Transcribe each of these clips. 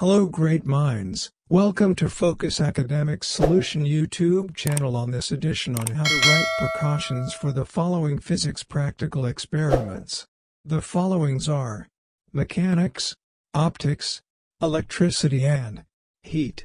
Hello great minds, welcome to Focus Academic Solution YouTube channel on this edition on how to write precautions for the following physics practical experiments. The followings are mechanics, optics, electricity and heat.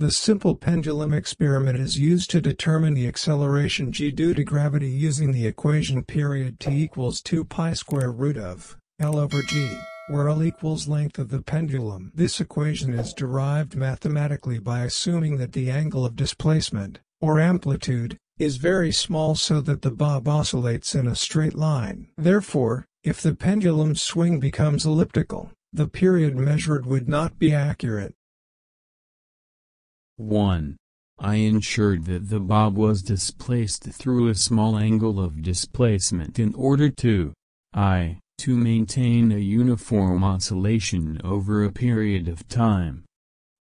The simple pendulum experiment is used to determine the acceleration g due to gravity using the equation period t equals 2 pi square root of L over g, where L equals length of the pendulum. This equation is derived mathematically by assuming that the angle of displacement, or amplitude, is very small so that the bob oscillates in a straight line. Therefore, if the pendulum's swing becomes elliptical, the period measured would not be accurate. 1. I ensured that the bob was displaced through a small angle of displacement in order to I. To maintain a uniform oscillation over a period of time.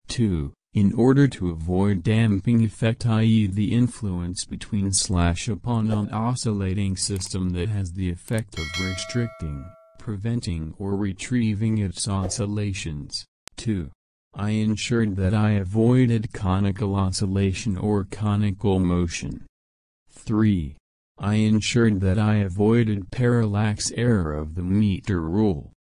2. In order to avoid damping effect i.e. the influence between slash upon an oscillating system that has the effect of restricting, preventing or retrieving its oscillations. 2. I ensured that I avoided conical oscillation or conical motion. 3. I ensured that I avoided parallax error of the meter rule.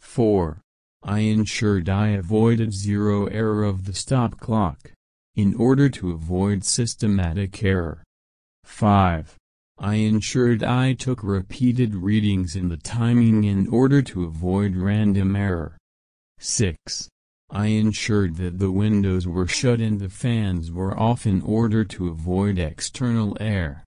4. I ensured I avoided zero error of the stop clock, in order to avoid systematic error. 5. I ensured I took repeated readings in the timing in order to avoid random error. 6. I ensured that the windows were shut and the fans were off in order to avoid external air.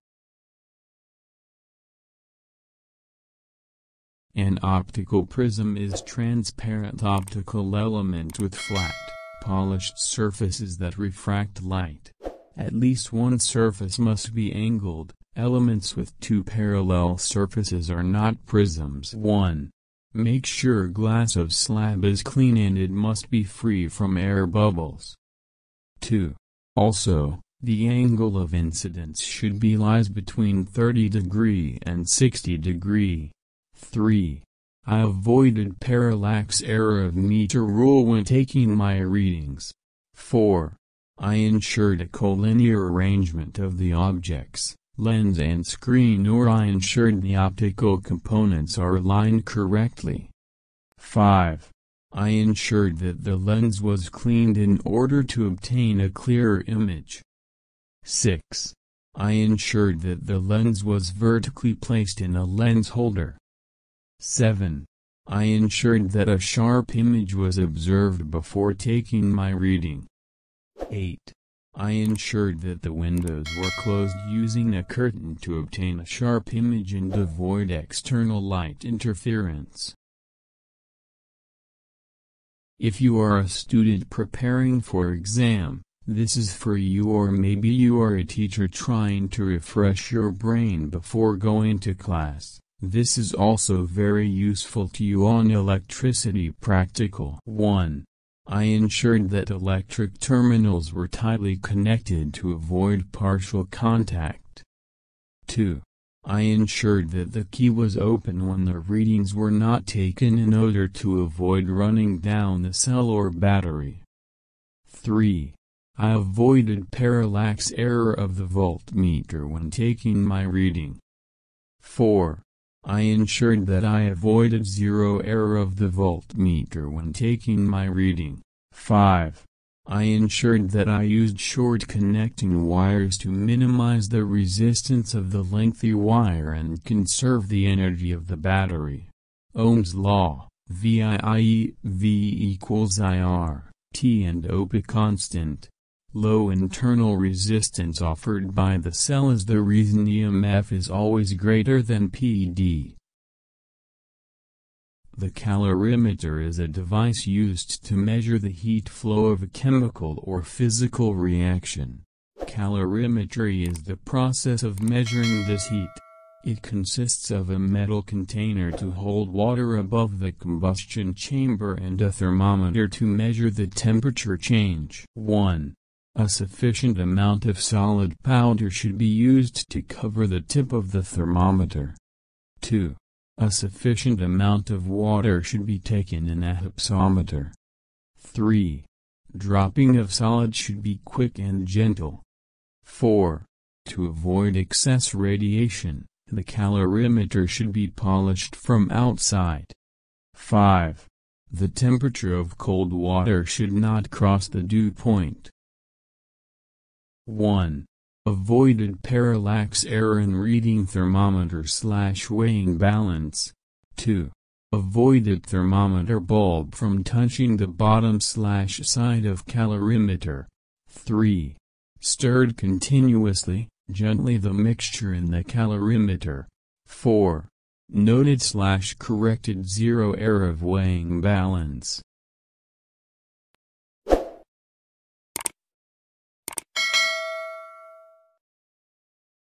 An optical prism is transparent optical element with flat, polished surfaces that refract light. At least one surface must be angled, elements with two parallel surfaces are not prisms. 1. Make sure glass of slab is clean and it must be free from air bubbles. 2. Also, the angle of incidence should be lies between 30 degree and 60 degree. 3. I avoided parallax error of meter rule when taking my readings. 4. I ensured a collinear arrangement of the objects lens and screen or I ensured the optical components are aligned correctly. 5. I ensured that the lens was cleaned in order to obtain a clearer image. 6. I ensured that the lens was vertically placed in a lens holder. 7. I ensured that a sharp image was observed before taking my reading. 8. I ensured that the windows were closed using a curtain to obtain a sharp image and avoid external light interference. If you are a student preparing for exam, this is for you or maybe you are a teacher trying to refresh your brain before going to class. This is also very useful to you on electricity practical. 1. I ensured that electric terminals were tightly connected to avoid partial contact. 2. I ensured that the key was open when the readings were not taken in order to avoid running down the cell or battery. 3. I avoided parallax error of the voltmeter when taking my reading. 4. I ensured that I avoided zero error of the voltmeter when taking my reading. 5. I ensured that I used short connecting wires to minimize the resistance of the lengthy wire and conserve the energy of the battery. Ohm's law, VIE, V equals IR, T and OPA constant. Low internal resistance offered by the cell is the reason EMF is always greater than PD. The calorimeter is a device used to measure the heat flow of a chemical or physical reaction. Calorimetry is the process of measuring this heat. It consists of a metal container to hold water above the combustion chamber and a thermometer to measure the temperature change. 1. A sufficient amount of solid powder should be used to cover the tip of the thermometer. 2. A sufficient amount of water should be taken in a hypsometer. 3. Dropping of solid should be quick and gentle. 4. To avoid excess radiation, the calorimeter should be polished from outside. 5. The temperature of cold water should not cross the dew point. 1. Avoided parallax error in reading thermometer slash weighing balance. 2. Avoided thermometer bulb from touching the bottom slash side of calorimeter. 3. Stirred continuously, gently the mixture in the calorimeter. 4. Noted slash corrected zero error of weighing balance.